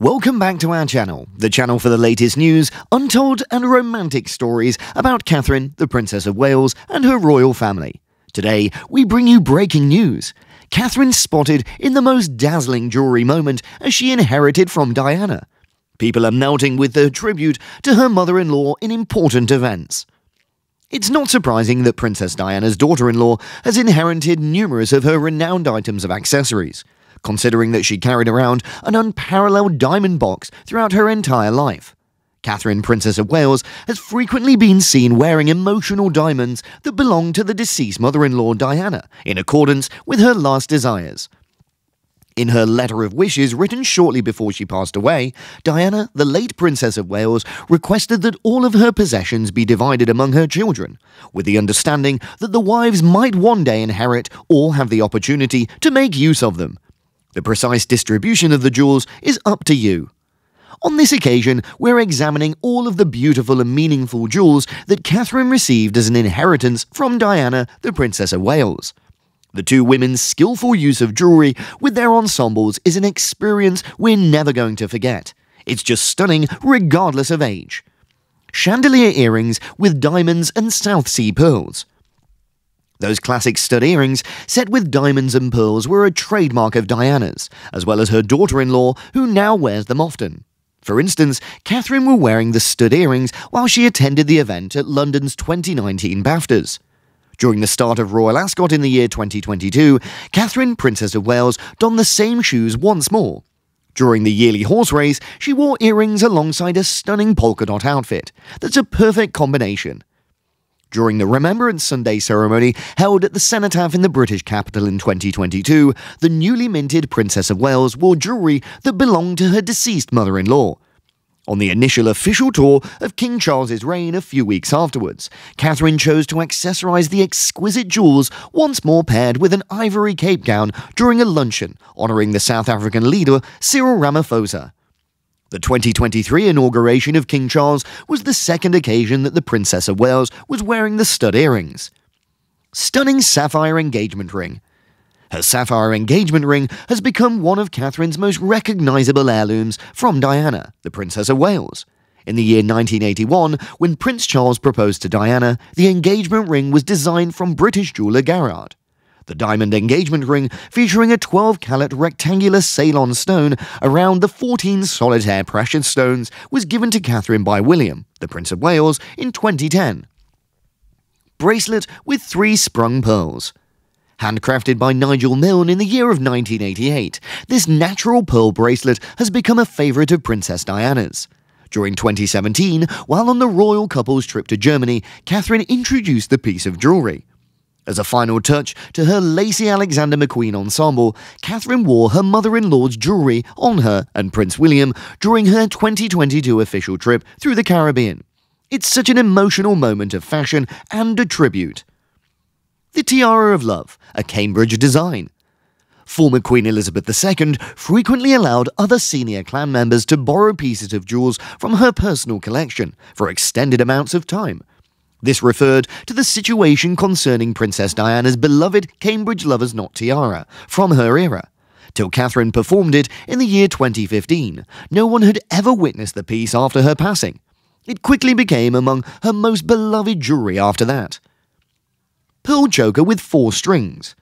Welcome back to our channel, the channel for the latest news, untold and romantic stories about Catherine, the Princess of Wales, and her royal family. Today, we bring you breaking news. Catherine spotted in the most dazzling jewelry moment as she inherited from Diana. People are melting with their tribute to her mother in important events. It's not surprising that Princess Diana's daughter in law has inherited numerous of her renowned items of accessories considering that she carried around an unparalleled diamond box throughout her entire life. Catherine, Princess of Wales, has frequently been seen wearing emotional diamonds that belonged to the deceased mother in law Diana, in accordance with her last desires. In her letter of wishes written shortly before she passed away, Diana, the late Princess of Wales, requested that all of her possessions be divided among her children, with the understanding that the wives might one day inherit or have the opportunity to make use of them, the precise distribution of the jewels is up to you. On this occasion, we're examining all of the beautiful and meaningful jewels that Catherine received as an inheritance from Diana, the Princess of Wales. The two women's skillful use of jewelry with their ensembles is an experience we're never going to forget. It's just stunning regardless of age. Chandelier earrings with diamonds and South Sea pearls. Those classic stud earrings, set with diamonds and pearls, were a trademark of Diana's, as well as her daughter in law, who now wears them often. For instance, Catherine were wearing the stud earrings while she attended the event at London's 2019 BAFTAs. During the start of Royal Ascot in the year 2022, Catherine, Princess of Wales, donned the same shoes once more. During the yearly horse race, she wore earrings alongside a stunning polka dot outfit. That's a perfect combination during the Remembrance Sunday ceremony held at the Cenotaph in the British capital in 2022, the newly minted Princess of Wales wore jewellery that belonged to her deceased mother in law. On the initial official tour of King Charles's reign a few weeks afterwards, Catherine chose to accessorize the exquisite jewels once more paired with an ivory cape gown during a luncheon honouring the South African leader Cyril Ramaphosa. The 2023 inauguration of King Charles was the second occasion that the Princess of Wales was wearing the stud earrings. Stunning sapphire engagement ring. Her sapphire engagement ring has become one of Catherine's most recognisable heirlooms from Diana, the Princess of Wales. In the year 1981, when Prince Charles proposed to Diana, the engagement ring was designed from British jeweller Garrard the diamond engagement ring featuring a 12 carat rectangular Ceylon stone around the 14 solitaire precious stones was given to Catherine by William, the Prince of Wales, in 2010. Bracelet with three sprung pearls. Handcrafted by Nigel Milne in the year of 1988, this natural pearl bracelet has become a favourite of Princess Diana's. During 2017, while on the royal couple's trip to Germany, Catherine introduced the piece of jewellery. As a final touch to her lacy Alexander McQueen ensemble, Catherine wore her mother in law's jewellery on her and Prince William during her 2022 official trip through the Caribbean. It's such an emotional moment of fashion and a tribute. The Tiara of Love, a Cambridge design. Former Queen Elizabeth II frequently allowed other senior clan members to borrow pieces of jewels from her personal collection for extended amounts of time, this referred to the situation concerning Princess Diana's beloved Cambridge Lovers Knot tiara from her era. Till Catherine performed it in the year 2015, no one had ever witnessed the piece after her passing. It quickly became among her most beloved jewellery after that. Pearl choker with four strings.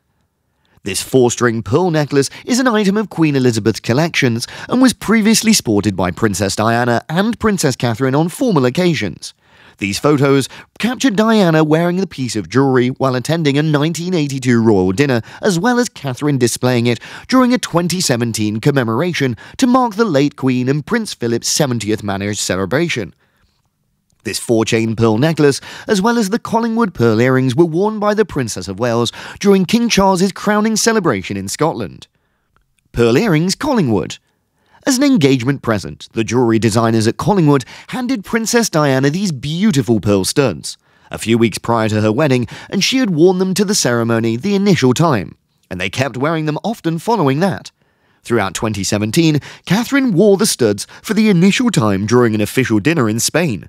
This four string pearl necklace is an item of Queen Elizabeth's collections and was previously sported by Princess Diana and Princess Catherine on formal occasions. These photos captured Diana wearing the piece of jewellery while attending a 1982 royal dinner, as well as Catherine displaying it during a 2017 commemoration to mark the late Queen and Prince Philip's 70th marriage celebration. This four chain pearl necklace, as well as the Collingwood pearl earrings, were worn by the Princess of Wales during King Charles's crowning celebration in Scotland. Pearl earrings Collingwood. As an engagement present, the jewellery designers at Collingwood handed Princess Diana these beautiful pearl studs. A few weeks prior to her wedding, and she had worn them to the ceremony the initial time, and they kept wearing them often following that. Throughout 2017, Catherine wore the studs for the initial time during an official dinner in Spain.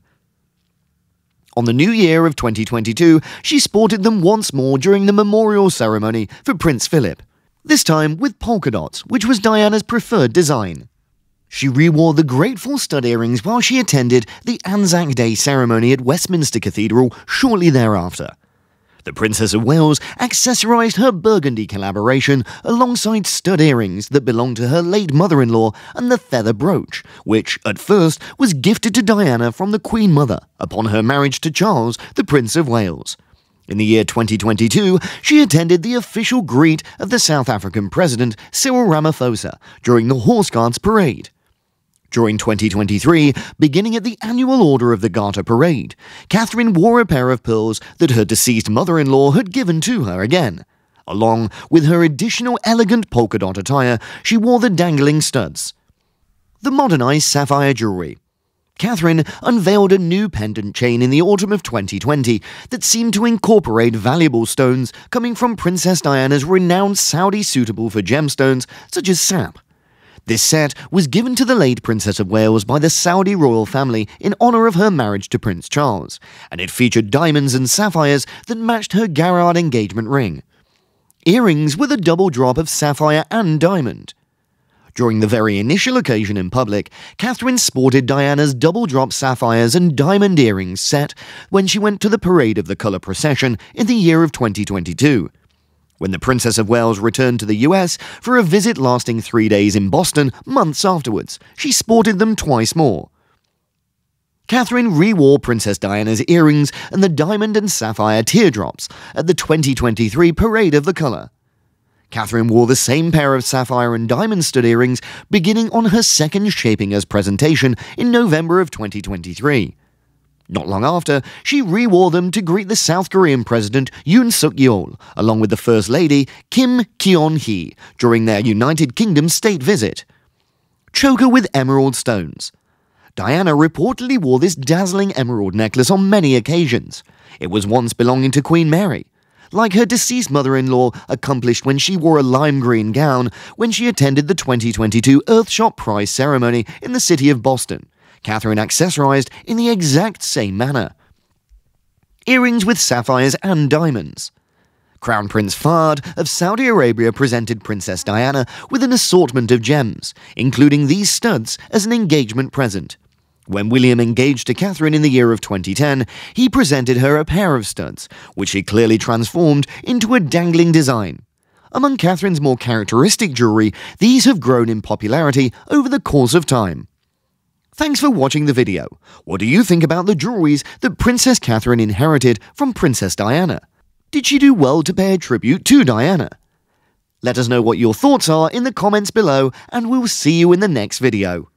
On the new year of 2022, she sported them once more during the memorial ceremony for Prince Philip, this time with polka dots, which was Diana's preferred design. She rewore the grateful stud earrings while she attended the Anzac Day ceremony at Westminster Cathedral shortly thereafter. The Princess of Wales accessorized her burgundy collaboration alongside stud earrings that belonged to her late mother in law and the feather brooch, which, at first, was gifted to Diana from the Queen Mother upon her marriage to Charles, the Prince of Wales. In the year 2022, she attended the official greet of the South African President Cyril Ramaphosa during the Horse Guards Parade. During 2023, beginning at the annual Order of the Garter Parade, Catherine wore a pair of pearls that her deceased mother in law had given to her again. Along with her additional elegant polka dot attire, she wore the dangling studs. The modernized sapphire jewelry. Catherine unveiled a new pendant chain in the autumn of 2020 that seemed to incorporate valuable stones coming from Princess Diana's renowned Saudi suitable for gemstones such as sap. This set was given to the late Princess of Wales by the Saudi royal family in honour of her marriage to Prince Charles, and it featured diamonds and sapphires that matched her Garrard engagement ring. Earrings with a double drop of sapphire and diamond. During the very initial occasion in public, Catherine sported Diana's double drop sapphires and diamond earrings set when she went to the Parade of the Colour procession in the year of 2022. When the Princess of Wales returned to the US for a visit lasting three days in Boston months afterwards, she sported them twice more. Catherine rewore Princess Diana's earrings and the diamond and sapphire teardrops at the 2023 Parade of the Colour. Catherine wore the same pair of sapphire and diamond stud earrings beginning on her second Shaping Us presentation in November of 2023. Not long after, she re-wore them to greet the South Korean President Yoon Suk Yeol, along with the First Lady Kim Keon Hee, during their United Kingdom state visit. Choker with emerald stones. Diana reportedly wore this dazzling emerald necklace on many occasions. It was once belonging to Queen Mary. Like her deceased mother in law accomplished when she wore a lime green gown when she attended the 2022 Earthshot Prize ceremony in the city of Boston. Catherine accessorized in the exact same manner. Earrings with sapphires and diamonds. Crown Prince Fahd of Saudi Arabia presented Princess Diana with an assortment of gems, including these studs as an engagement present. When William engaged to Catherine in the year of 2010, he presented her a pair of studs, which he clearly transformed into a dangling design. Among Catherine's more characteristic jewellery, these have grown in popularity over the course of time. Thanks for watching the video. What do you think about the jewelries that Princess Catherine inherited from Princess Diana? Did she do well to pay a tribute to Diana? Let us know what your thoughts are in the comments below, and we'll see you in the next video.